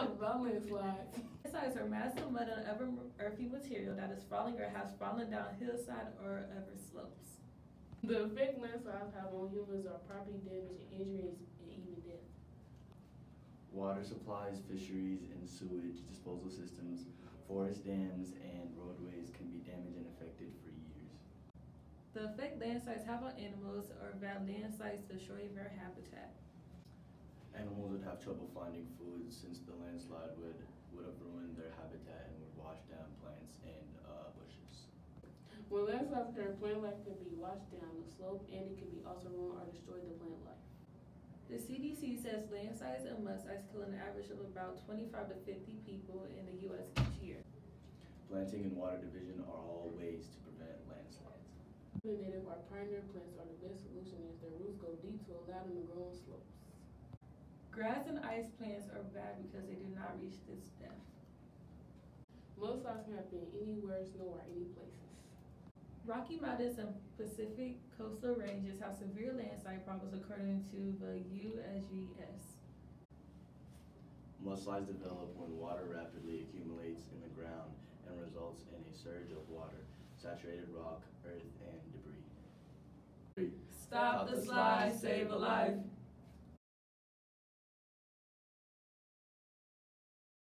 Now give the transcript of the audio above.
talk about landslides. Landslides are massive mud and other earthy material that is falling or has fallen down hillside or other slopes. The effect landslides have on humans are property damage, injuries, and even death. Water supplies, fisheries, and sewage disposal systems, forest dams, and roadways can be damaged and affected for years. The effect landslides have on animals or that landslides destroy their habitat. Animals would have trouble finding food since the landslide would, would have ruined their habitat and would wash down plants and uh, bushes. When landslides occur, plant life can be washed down the slope and it can be also ruin or destroy the plant life. The CDC says landslides and mudslides kill an average of about 25 to 50 people in the U.S. each year. Planting and water division are all ways to prevent landslides. Native or pioneer plants are the best solution as their roots go deep to allow them to grow on slopes. Grass and ice plants are bad because they do not reach this depth. Most Mudslides can happen anywhere, snow, or any places. Rocky Mountains and Pacific coastal ranges have severe landslide problems according to the USGS. Mudslides develop when water rapidly accumulates in the ground and results in a surge of water, saturated rock, earth, and debris. Stop the slide, save a life.